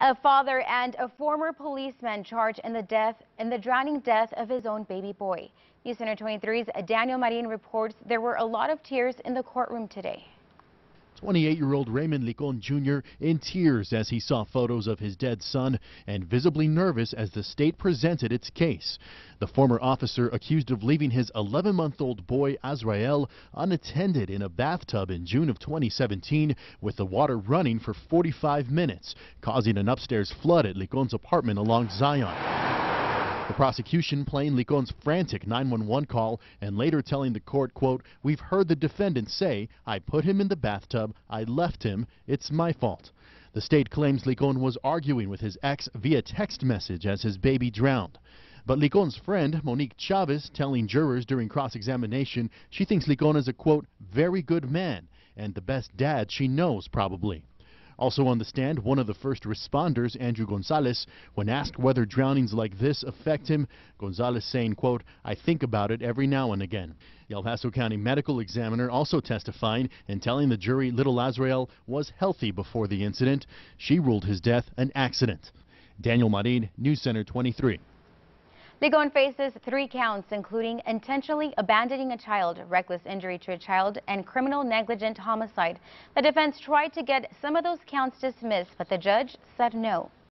A father and a former policeman charged in the death in the drowning death of his own baby boy. News Center 23's Daniel Marin reports there were a lot of tears in the courtroom today. 28-year-old Raymond Licon Jr. in tears as he saw photos of his dead son and visibly nervous as the state presented its case. The former officer accused of leaving his 11-month-old boy Azrael unattended in a bathtub in June of 2017 with the water running for 45 minutes, causing an upstairs flood at Licon's apartment along Zion. The prosecution playing Licon's frantic 911 call and later telling the court, quote, We've heard the defendant say, I put him in the bathtub, I left him, it's my fault. The state claims Licon was arguing with his ex via text message as his baby drowned. But Licon's friend, Monique Chavez, telling jurors during cross-examination she thinks Licon is a, quote, very good man and the best dad she knows, probably. Also on the stand, one of the first responders, Andrew Gonzalez, when asked whether drownings like this affect him, Gonzalez saying, quote, I think about it every now and again. The El Paso County medical examiner also testifying and telling the jury little Azrael was healthy before the incident. She ruled his death an accident. Daniel Marin, News Center 23. Licon faces three counts, including intentionally abandoning a child, reckless injury to a child, and criminal negligent homicide. The defense tried to get some of those counts dismissed, but the judge said no.